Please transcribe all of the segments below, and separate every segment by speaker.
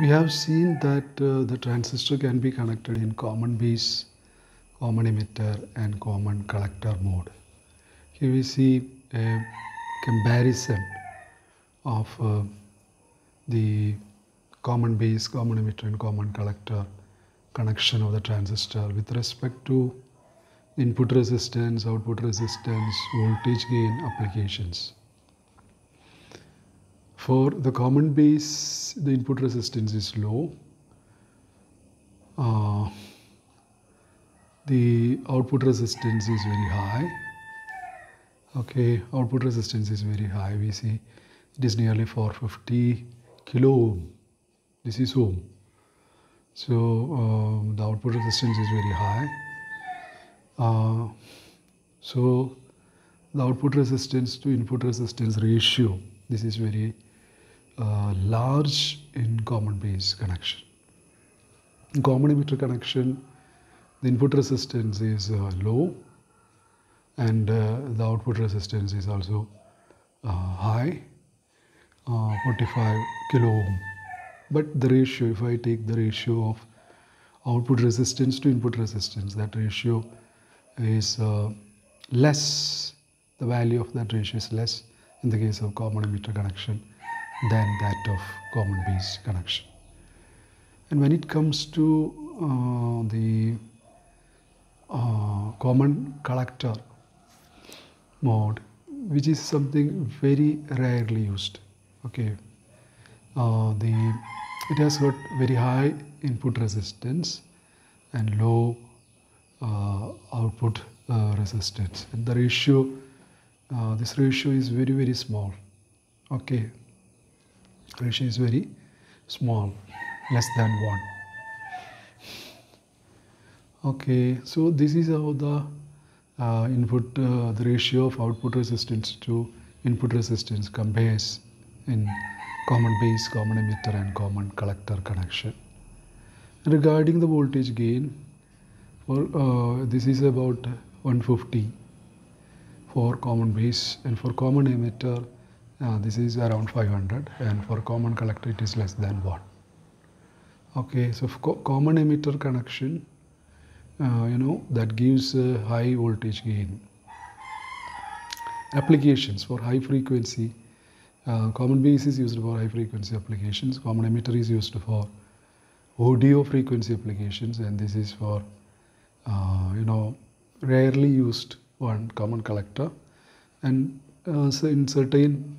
Speaker 1: we have seen that uh, the transistor can be connected in common base, common emitter and common collector mode. Here we see a comparison of uh, the common base, common emitter and common collector connection of the transistor with respect to input resistance, output resistance, voltage gain applications. For the common base, the input resistance is low. Uh, the output resistance is very high. Okay, output resistance is very high. We see it is nearly 450 kilo ohm. This is ohm. So um, the output resistance is very high. Uh, so the output resistance to input resistance ratio, this is very large in common base connection. Common emitter connection, the input resistance is uh, low and uh, the output resistance is also uh, high, uh, 45 kilo ohm. But the ratio, if I take the ratio of output resistance to input resistance, that ratio is uh, less, the value of that ratio is less in the case of common emitter connection than that of common base connection. And when it comes to uh, the uh, common collector mode, which is something very rarely used. Okay, uh, the it has got very high input resistance and low uh, output uh, resistance, and the ratio uh, this ratio is very very small. Okay, ratio is very small, less than 1. Okay, so this is how the uh, input, uh, the ratio of output resistance to input resistance compares in common base, common emitter and common collector connection. Regarding the voltage gain, for uh, this is about 150 for common base and for common emitter uh, this is around 500 and for common collector it is less than 1 okay so for common emitter connection uh, you know that gives a high voltage gain. Applications for high frequency uh, common base is used for high frequency applications common emitter is used for audio frequency applications and this is for uh, you know rarely used one common collector. And uh, so in certain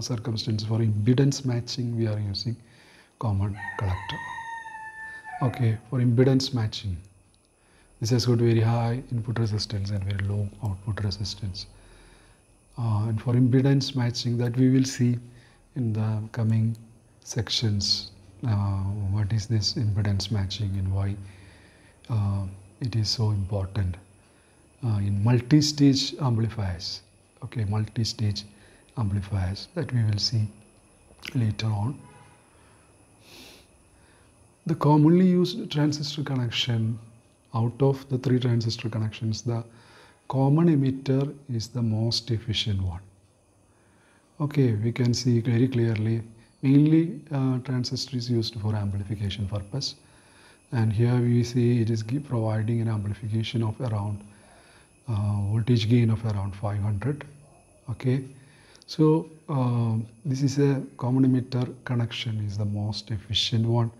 Speaker 1: circumstances for impedance matching we are using common collector. Okay for impedance matching this has got very high input resistance and very low output resistance. Uh, and for impedance matching that we will see in the coming sections uh, what is this impedance matching and why uh, it is so important. Uh, in multi-stage amplifiers okay multi-stage amplifiers that we will see later on. The commonly used transistor connection out of the three transistor connections the common emitter is the most efficient one. Okay we can see very clearly mainly uh, transistor is used for amplification purpose. And here we see it is providing an amplification of around uh, voltage gain of around 500 okay so uh, this is a common emitter connection is the most efficient one.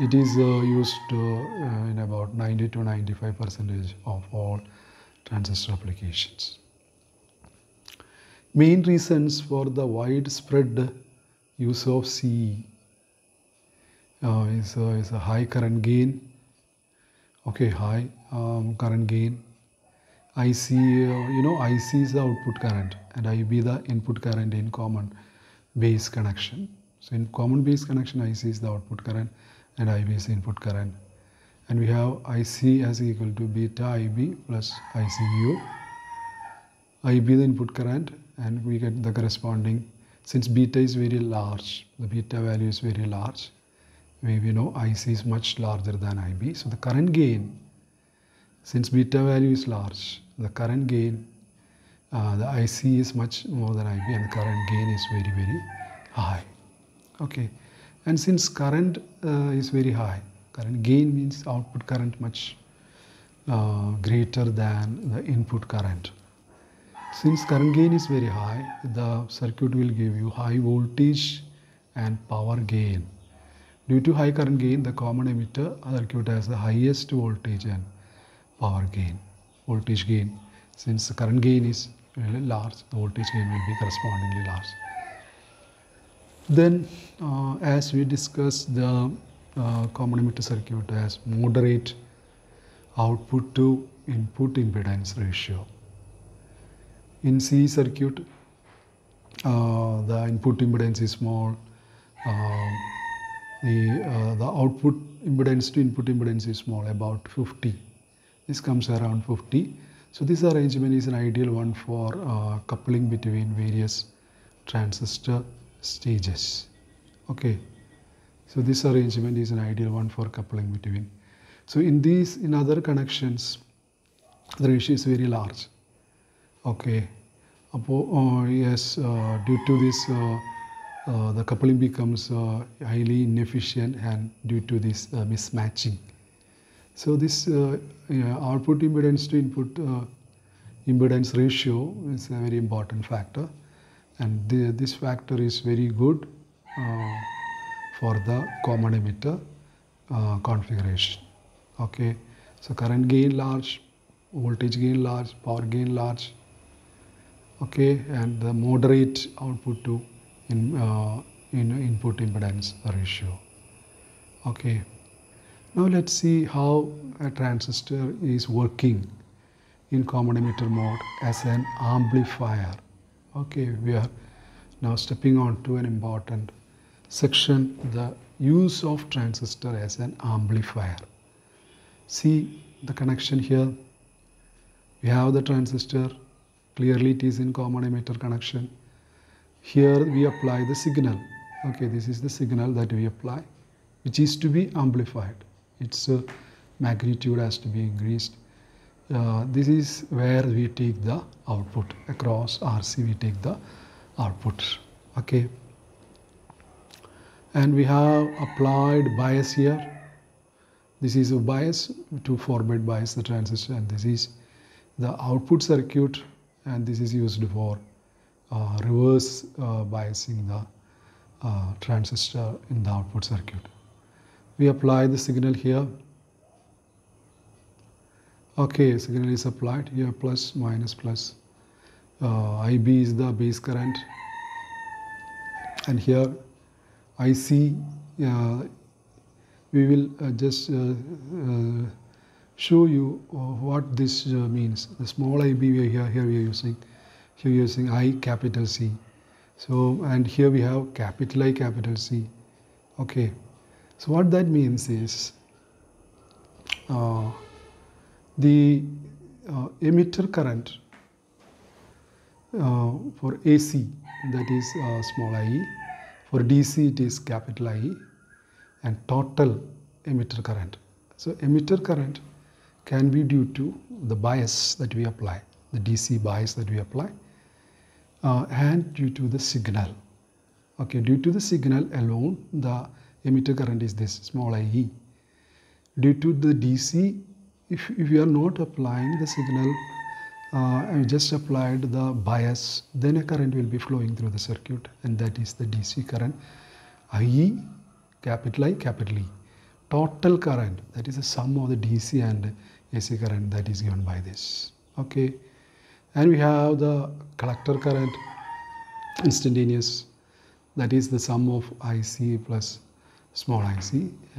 Speaker 1: It is uh, used uh, in about 90 to 95 percentage of all transistor applications. Main reasons for the widespread use of CE uh, is, is a high current gain. Okay high um, current gain IC, uh, you know, IC is the output current and IB the input current in common base connection. So in common base connection, IC is the output current and IB is the input current. And we have IC as equal to beta IB plus ICU. IB the input current and we get the corresponding, since beta is very large, the beta value is very large, we, we know IC is much larger than IB. So the current gain since beta value is large, the current gain, uh, the IC is much more than IB and the current gain is very, very high. Okay. and since current uh, is very high current gain means output current much uh, greater than the input current since current gain is very high the circuit will give you high voltage and power gain due to high current gain the common emitter circuit has the highest voltage and power gain voltage gain since the current gain is really large the voltage gain will be correspondingly large then, uh, as we discussed, the uh, common emitter circuit has moderate output to input impedance ratio. In C circuit, uh, the input impedance is small, uh, the, uh, the output impedance to input impedance is small, about 50. This comes around 50. So, this arrangement is an ideal one for uh, coupling between various transistor stages. Okay. So this arrangement is an ideal one for coupling between. So in these in other connections the ratio is very large. Okay. Uh, yes uh, due to this uh, uh the coupling becomes uh, highly inefficient and due to this uh, mismatching so this yeah, output impedance to input impedance ratio is a very important factor. And the, this factor is very good uh, for the common emitter uh, configuration. Okay? So current gain large voltage gain large power gain large. Okay? And the moderate output to in, uh, in input impedance ratio. Okay now let's see how a transistor is working in common emitter mode as an amplifier Okay, we are now stepping on to an important section, the use of transistor as an amplifier. See the connection here. We have the transistor, clearly it is in common emitter connection. Here we apply the signal. Okay, this is the signal that we apply, which is to be amplified. Its magnitude has to be increased. Uh, this is where we take the output. Across RC we take the output. Okay. And we have applied bias here. This is a bias to forward bias the transistor and this is the output circuit and this is used for uh, reverse uh, biasing the uh, transistor in the output circuit we apply the signal here Okay, signal is applied here plus minus plus. Uh, IB is the base current and here IC uh, we will uh, just uh, uh, show you uh, what this means. The small IB we are here, here we are using, here we are using I capital C. So and here we have capital I capital C. Okay, so what that means is the uh, emitter current uh, for AC that is uh, small i, for DC it is capital I and total emitter current. So emitter current can be due to the bias that we apply, the DC bias that we apply uh, and due to the signal. Okay, due to the signal alone the emitter current is this small ie. Due to the DC if, if you are not applying the signal uh, and just applied the bias, then a current will be flowing through the circuit and that is the DC current. IE, capital I, capital E. Total current, that is the sum of the DC and AC current that is given by this. Okay. And we have the collector current, instantaneous, that is the sum of IC plus small ic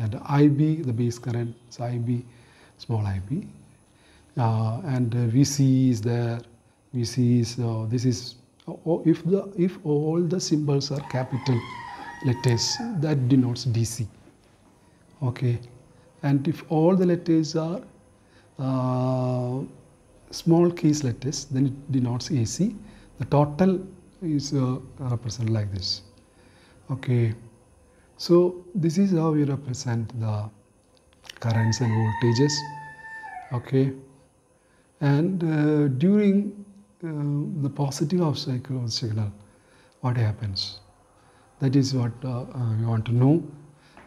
Speaker 1: and IB, the base current, is IB small IB Uh, and uh, VC is there. VC is uh, this is uh, if the if all the symbols are capital letters that denotes DC. Okay, and if all the letters are uh, small case letters, then it denotes AC. The total is uh, represented like this. Okay, so this is how we represent the currents and voltages okay and uh, during uh, the positive half cycle of signal what happens That is what uh, uh, we want to know.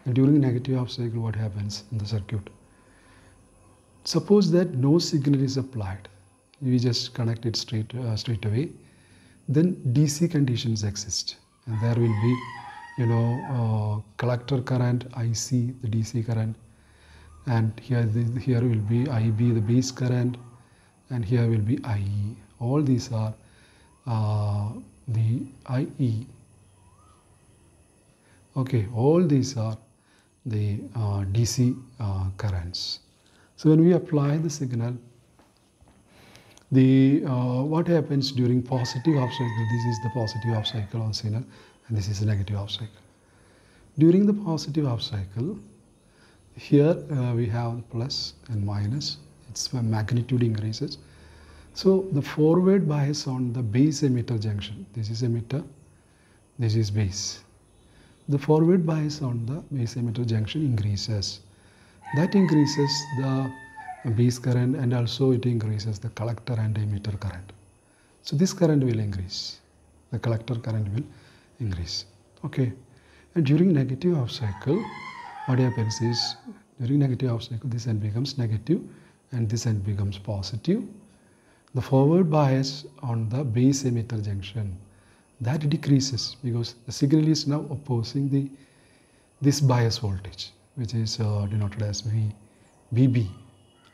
Speaker 1: And during negative half cycle, what happens in the circuit? Suppose that no signal is applied, we just connect it straight uh, straight away. Then DC conditions exist, and there will be, you know, uh, collector current IC, the DC current, and here the, here will be IB, the base current, and here will be IE. All these are uh, the IE. Okay, all these are the uh, DC uh, currents. So when we apply the signal, the uh, what happens during positive half cycle? This is the positive half cycle on signal, and this is the negative half cycle. During the positive half cycle, here uh, we have plus and minus. Its magnitude increases. So the forward bias on the base emitter junction. This is emitter. This is base. The forward bias on the base emitter junction increases that increases the base current and also it increases the collector and emitter current. So this current will increase, the collector current will increase. Okay, and during negative half cycle, what happens is during negative half cycle, this end becomes negative and this end becomes positive. The forward bias on the base emitter junction that decreases because the signal is now opposing the this bias voltage which is uh, denoted as V, VB.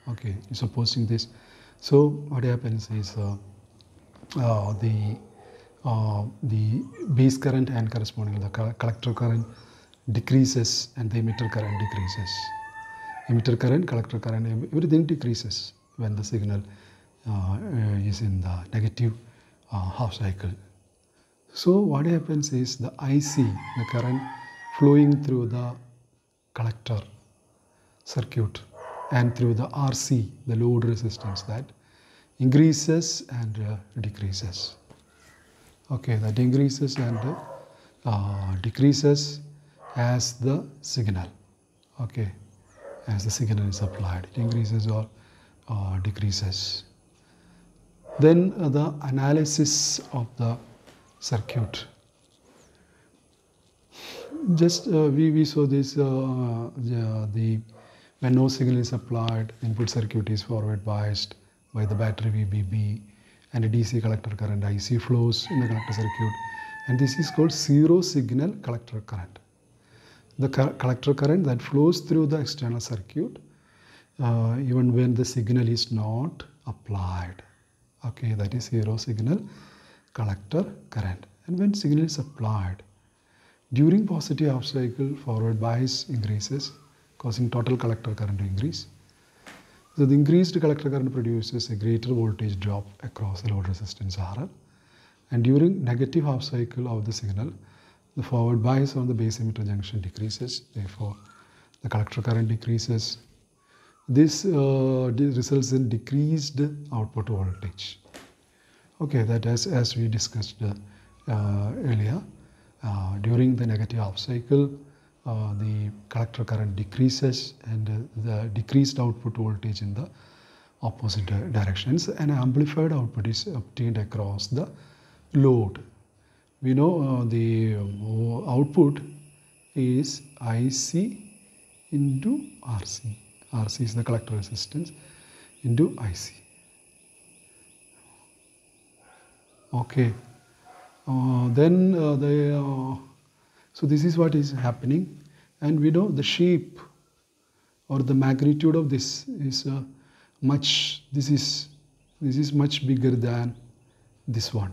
Speaker 1: Okay, opposing this. So what happens is uh, uh, the the base current and corresponding the collector current decreases and the emitter current decreases. Emitter current, collector current, everything decreases when the signal uh, is in the negative uh, half cycle. So what happens is the IC, the current flowing through the collector circuit and through the RC, the load resistance that increases and uh, decreases. Okay, that increases and uh, decreases as the signal. Okay, as the signal is applied, it increases or uh, decreases. Then uh, the analysis of the circuit just uh, we, we saw this uh, the, the when no signal is applied input circuit is forward biased by the battery VBB and a DC collector current IC flows in the collector circuit and this is called zero signal collector current. The co collector current that flows through the external circuit uh, even when the signal is not applied. Okay, that is zero signal collector current. And when signal is applied, during positive half cycle, forward bias increases, causing total collector current to increase. So the increased collector current produces a greater voltage drop across the load resistance RL. And during negative half cycle of the signal, the forward bias on the base emitter junction decreases. Therefore, the collector current decreases. This uh, results in decreased output voltage. Okay, that as, as we discussed uh, earlier. Uh, during the negative half cycle, uh, the collector current decreases and uh, the decreased output voltage in the opposite directions and amplified output is obtained across the load. We know uh, the output is IC into RC. RC is the collector resistance into IC. Okay. Uh, then uh, the uh, so this is what is happening. And we know the shape or the magnitude of this is much this is this is much bigger than this one.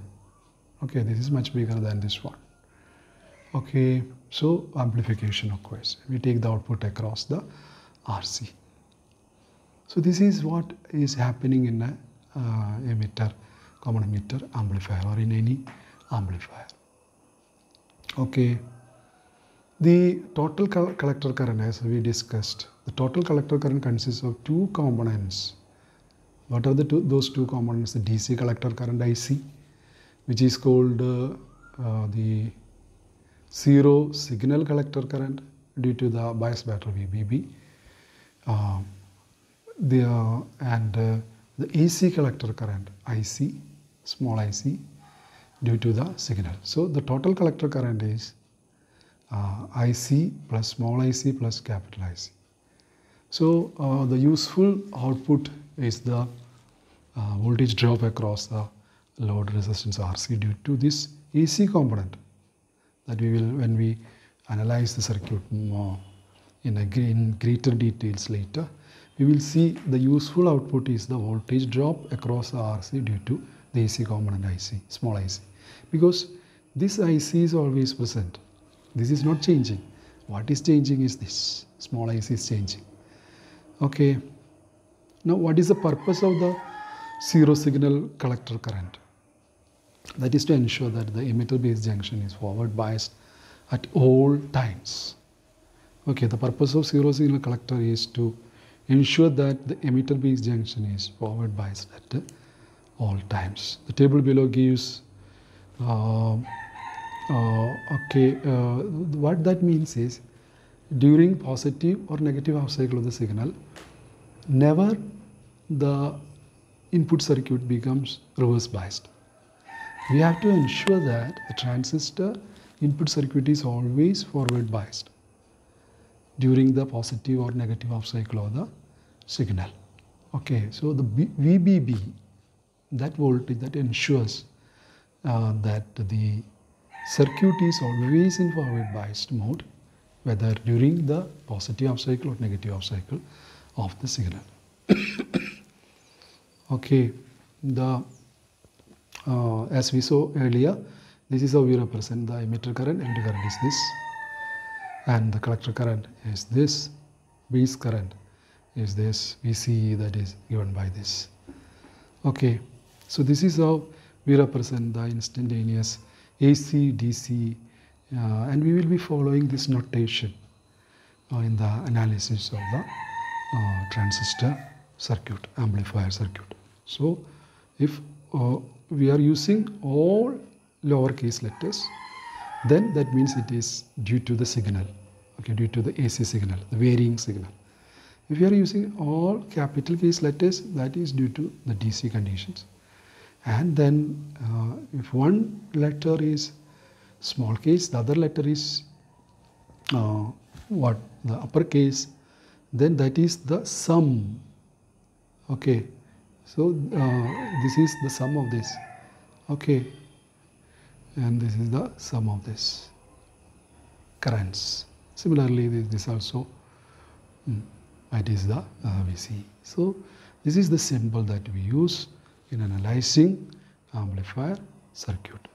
Speaker 1: Okay this is much bigger than this one. Okay so amplification occurs we take the output across the RC so this is what is happening in a uh, emitter common emitter amplifier or in any amplifier. Okay. The total collector current as we discussed, the total collector current consists of two components. What are the two, those two components? The DC collector current IC, which is called uh, uh, the zero signal collector current due to the bias battery VBB. Uh, the, uh, and uh, the AC collector current IC, small IC, due to the signal. So the total collector current is uh, IC plus small ic plus capital IC. So uh, the useful output is the uh, voltage drop across the load resistance RC due to this AC component that we will when we analyze the circuit more in, a, in greater details later we will see the useful output is the voltage drop across the RC due to the AC component IC, small IC. Because this IC is always present. This is not changing. What is changing is this, small IC is changing. Okay. Now what is the purpose of the zero signal collector current? That is to ensure that the emitter base junction is forward biased at all times. Okay, the purpose of zero signal collector is to ensure that the emitter base junction is forward biased at all times. The table below gives uh, okay uh, what that means is during positive or negative half cycle of the signal never the input circuit becomes reverse biased. We have to ensure that the transistor input circuit is always forward biased during the positive or negative half cycle of the signal. Okay, so the B VBB, that voltage that ensures uh, that the circuit is always in forward biased mode, whether during the positive half cycle or negative half cycle of the signal. okay, the uh, as we saw earlier, this is how we represent the emitter current, emitter current is this and the collector current is this, base current is this, VCE that is given by this. Okay, so this is how we represent the instantaneous AC, DC uh, and we will be following this notation uh, in the analysis of the uh, transistor circuit, amplifier circuit. So, if uh, we are using all lowercase letters then that means it is due to the signal, okay, due to the AC signal, the varying signal. If you are using all capital case letters, that is due to the DC conditions. And then uh, if one letter is small case, the other letter is uh, what the uppercase, then that is the sum. Okay, so uh, this is the sum of this. Okay, and this is the sum of this currents. Similarly, this, this also mm, it is the uh, VC. So, this is the symbol that we use in analyzing amplifier circuit.